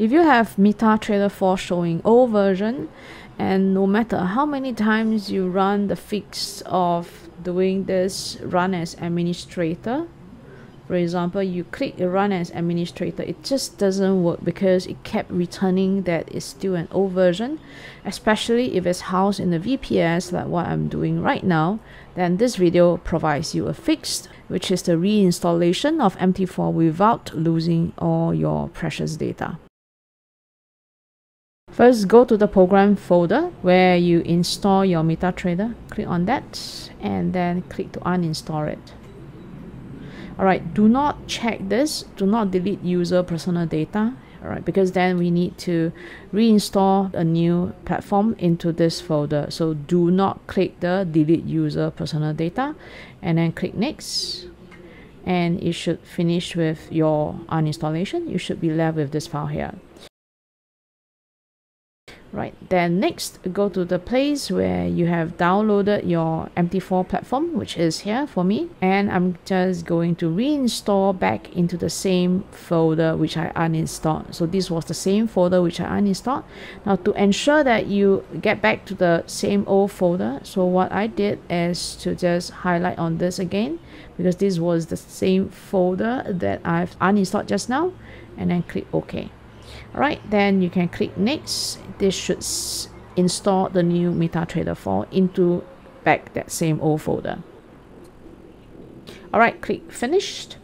If you have MetaTrader 4 showing old version, and no matter how many times you run the fix of doing this run as administrator, for example, you click run as administrator, it just doesn't work because it kept returning that it's still an old version, especially if it's housed in the VPS like what I'm doing right now, then this video provides you a fix, which is the reinstallation of MT4 without losing all your precious data. First, go to the program folder where you install your MetaTrader. Click on that and then click to uninstall it. Alright, do not check this. Do not delete user personal data. Alright, because then we need to reinstall a new platform into this folder. So do not click the delete user personal data and then click next and it should finish with your uninstallation. You should be left with this file here right then next go to the place where you have downloaded your mt4 platform which is here for me. And i'm just going to reinstall back into the same folder which i uninstalled. So this was the same folder which i uninstalled. Now to ensure that you get back to the same old folder so what i did is to just highlight on this again because this was the same folder that i've uninstalled just now and then click ok Alright, then you can click next. This should install the new MetaTrader 4 into back that same old folder. Alright, click finished.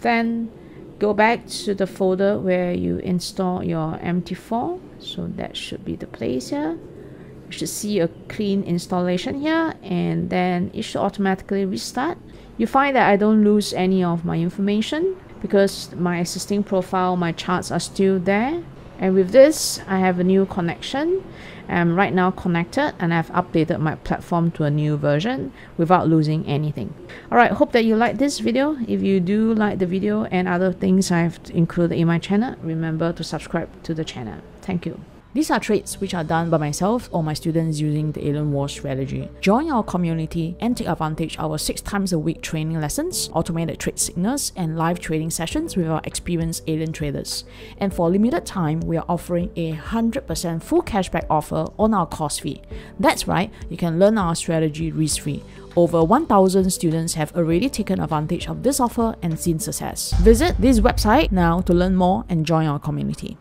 Then go back to the folder where you install your MT4. So that should be the place here. You should see a clean installation here and then it should automatically restart. You find that I don't lose any of my information because my existing profile, my charts are still there. And with this, I have a new connection. I'm right now connected and I've updated my platform to a new version without losing anything. Alright, hope that you like this video. If you do like the video and other things I've included in my channel, remember to subscribe to the channel. Thank you. These are trades which are done by myself or my students using the Alien Wash strategy. Join our community and take advantage of our 6 times a week training lessons, automated trade signals, and live trading sessions with our experienced alien traders. And for a limited time, we are offering a 100% full cashback offer on our course fee. That's right, you can learn our strategy risk-free. Over 1,000 students have already taken advantage of this offer and seen success. Visit this website now to learn more and join our community.